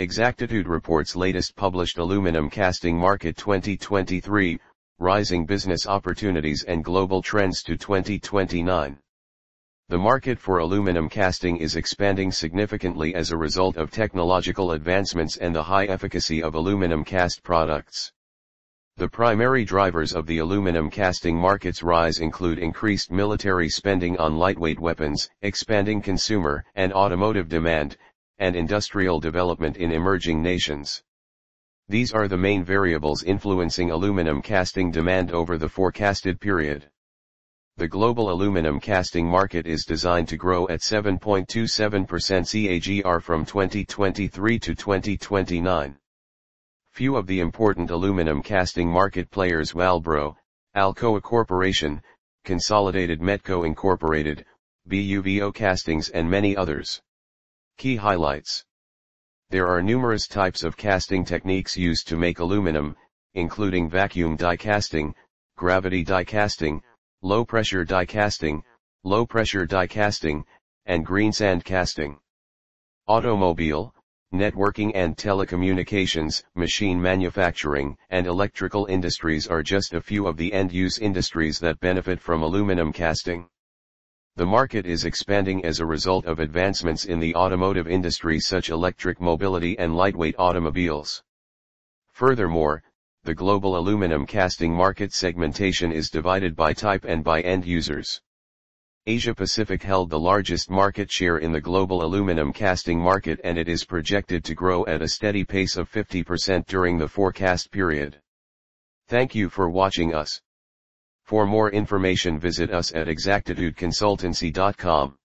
Exactitude reports latest published aluminum casting market 2023, rising business opportunities and global trends to 2029. The market for aluminum casting is expanding significantly as a result of technological advancements and the high efficacy of aluminum cast products. The primary drivers of the aluminum casting market's rise include increased military spending on lightweight weapons, expanding consumer and automotive demand, and industrial development in emerging nations. These are the main variables influencing aluminum casting demand over the forecasted period. The global aluminum casting market is designed to grow at 7.27% CAGR from 2023 to 2029. Few of the important aluminum casting market players Walbro, Alcoa Corporation, Consolidated Metco Incorporated, BUVO Castings and many others. Key highlights. There are numerous types of casting techniques used to make aluminum, including vacuum die casting, gravity die casting, low pressure die casting, low pressure die casting, and greensand casting. Automobile, networking and telecommunications, machine manufacturing, and electrical industries are just a few of the end-use industries that benefit from aluminum casting. The market is expanding as a result of advancements in the automotive industry such electric mobility and lightweight automobiles. Furthermore, the global aluminum casting market segmentation is divided by type and by end users. Asia Pacific held the largest market share in the global aluminum casting market and it is projected to grow at a steady pace of 50% during the forecast period. Thank you for watching us. For more information visit us at exactitudeconsultancy.com.